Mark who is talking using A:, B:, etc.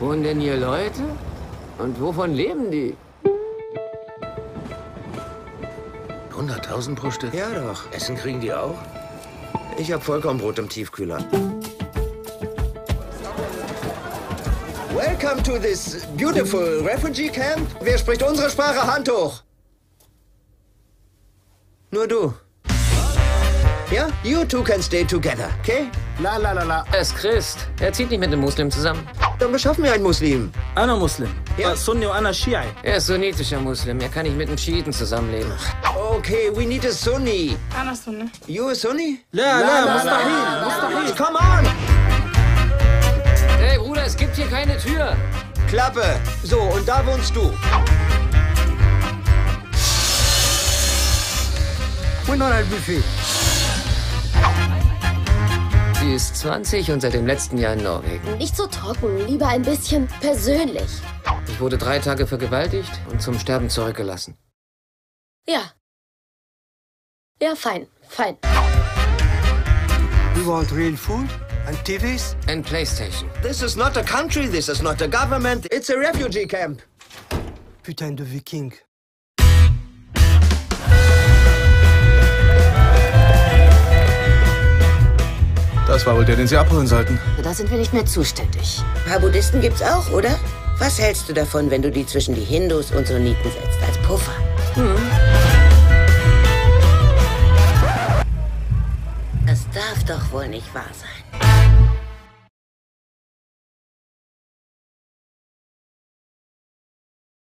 A: Wohnen denn hier Leute? Und wovon leben die?
B: 100.000 pro Stück?
C: Ja doch.
B: Essen kriegen die auch?
C: Ich hab Vollkornbrot im Tiefkühler. Welcome to this beautiful refugee camp. Wer spricht unsere Sprache? Hand hoch. Nur du. Ja? You two can stay together, okay?
D: La la la la.
A: Es ist Christ. Er zieht nicht mit einem Muslim zusammen.
C: Dann beschaffen wir einen Muslim.
D: Einer Muslim.
C: Ja.
D: Äh, Sunni und einer Shi'i.
A: Er ist sunnitischer Muslim. Er kann nicht mit einem Schiiten zusammenleben.
C: Okay, we need a Sunni.
E: Einer Sunni.
C: You a Sunni?
D: La, la, la mustahil, mustahil.
C: Come on!
A: Hey, Bruder, es gibt hier keine Tür.
C: Klappe. So, und da wohnst du.
D: We're not at buffet.
A: Sie ist 20 und seit dem letzten Jahr in Norwegen.
F: Nicht so trocken, lieber ein bisschen persönlich.
A: Ich wurde drei Tage vergewaltigt und zum Sterben zurückgelassen.
F: Ja. Ja, fein, fein.
G: We want real food and TVs.
A: And Playstation.
C: This is not a country, this is not a government, it's a refugee camp.
G: Putain de viking.
H: Das war wohl der, den Sie abholen sollten.
F: Da sind wir nicht mehr zuständig.
I: Ein paar Buddhisten gibt's auch, oder? Was hältst du davon, wenn du die zwischen die Hindus und Sunniten setzt, als Puffer? Das darf doch wohl nicht wahr sein.